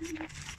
Thank you.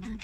maximum.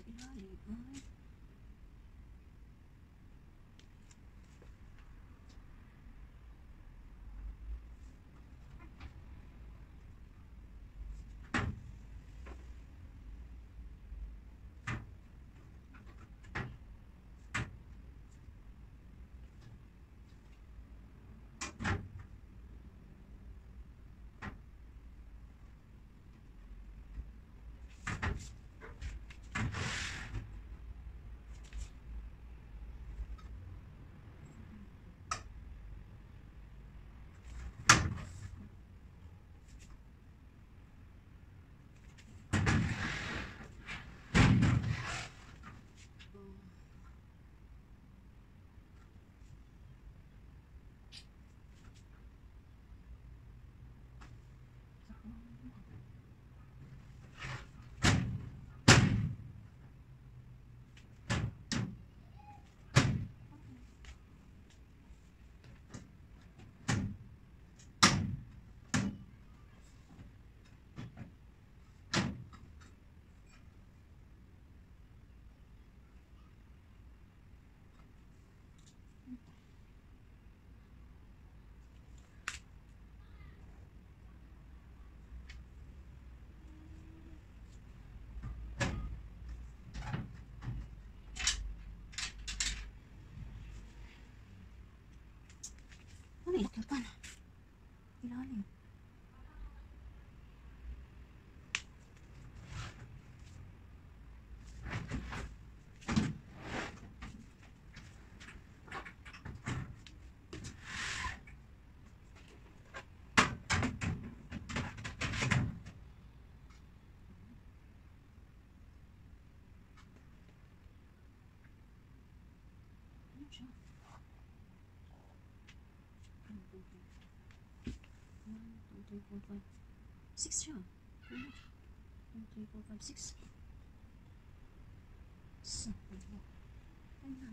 Excellent. sa ilalim ay Ano Ilalim. Ano siya? Three. Four, five. Six. Ano? One, three, four, five, six. Sa, ano? Ay na,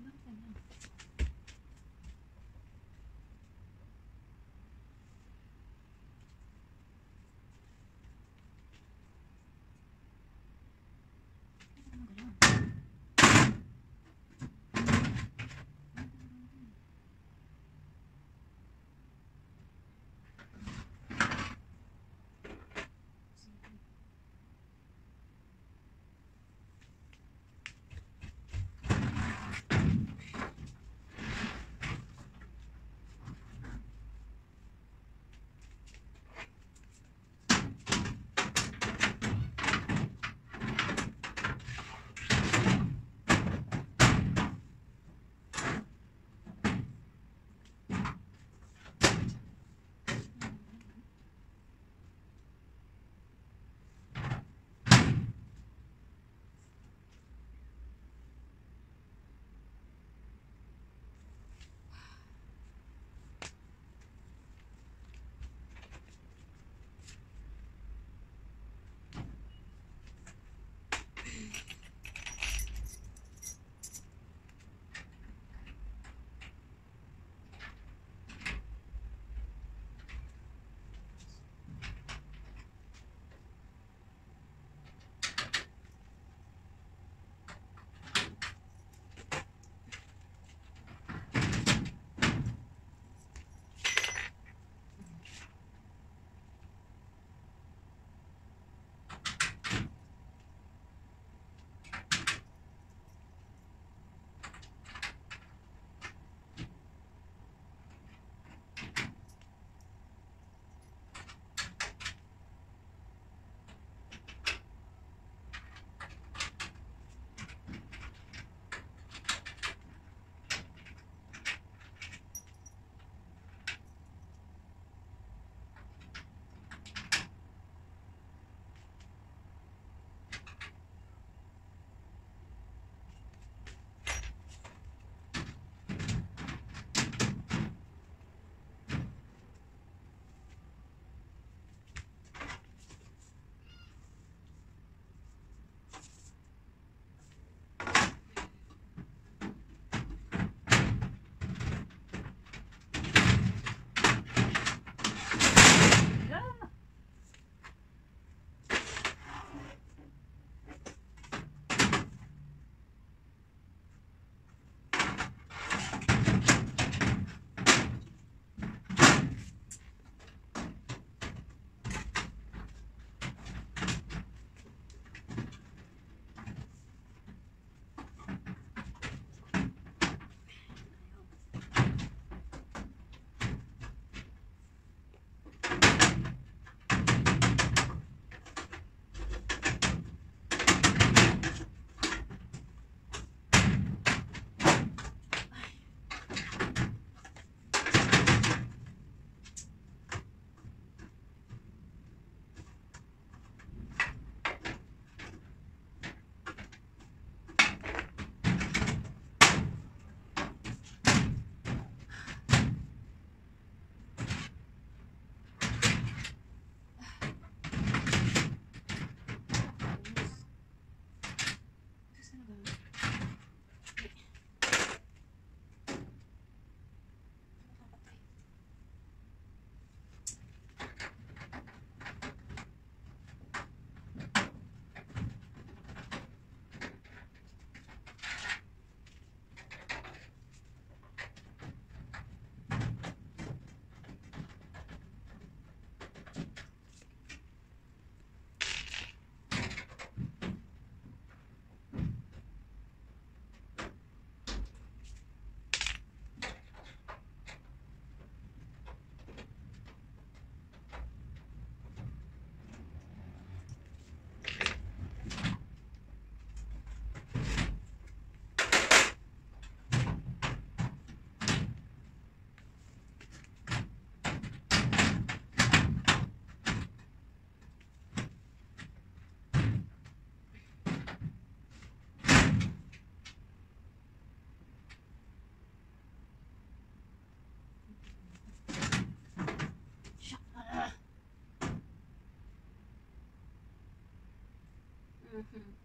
Mhm.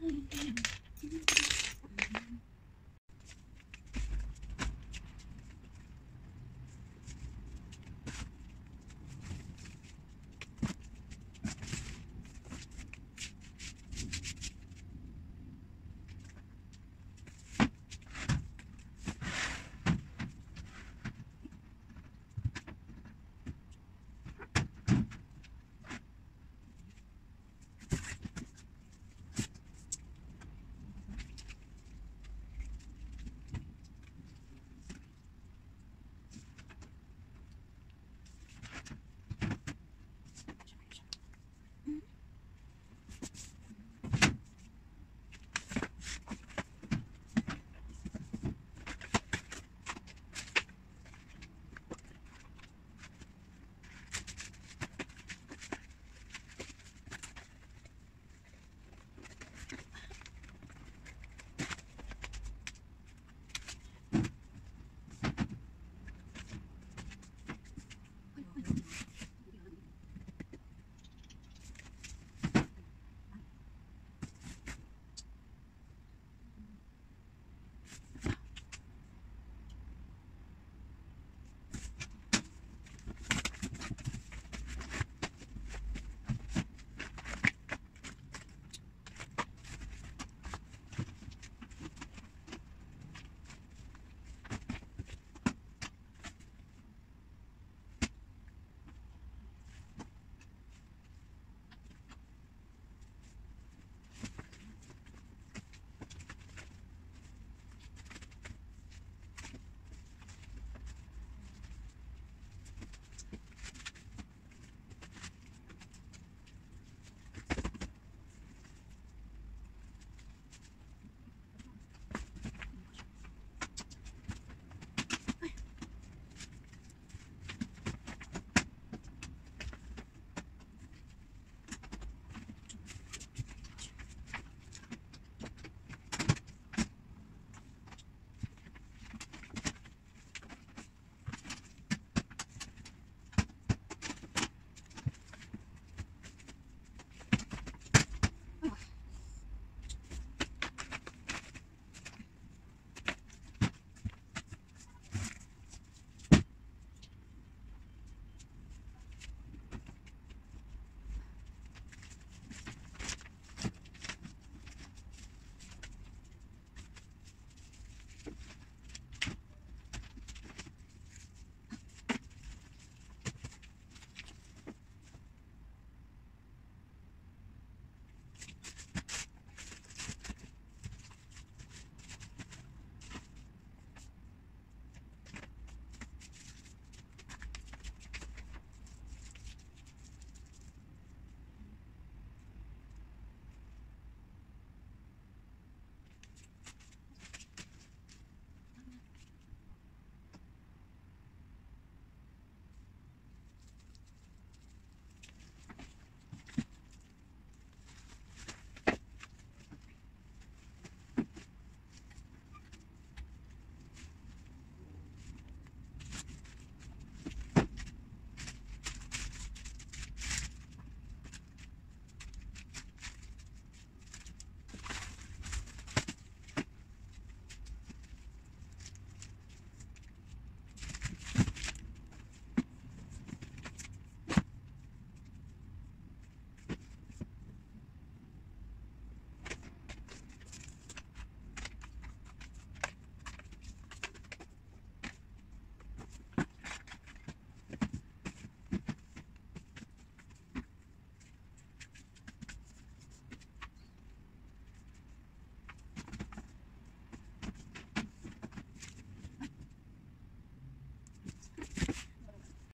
Ay.